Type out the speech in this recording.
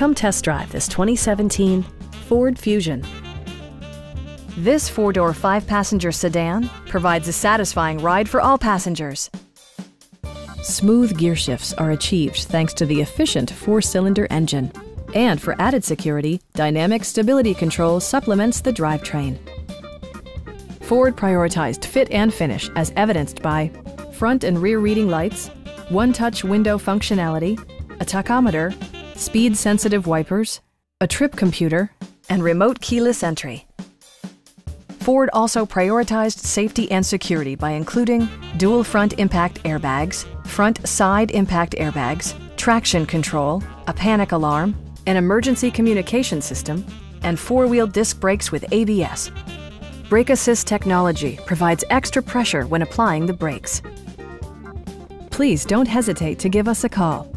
Come test drive this 2017 Ford Fusion. This four-door, five-passenger sedan provides a satisfying ride for all passengers. Smooth gear shifts are achieved thanks to the efficient four-cylinder engine. And for added security, Dynamic Stability Control supplements the drivetrain. Ford prioritized fit and finish as evidenced by front and rear reading lights, one-touch window functionality, a tachometer, speed-sensitive wipers, a trip computer, and remote keyless entry. Ford also prioritized safety and security by including dual front impact airbags, front side impact airbags, traction control, a panic alarm, an emergency communication system, and four-wheel disc brakes with ABS. Brake Assist technology provides extra pressure when applying the brakes. Please don't hesitate to give us a call.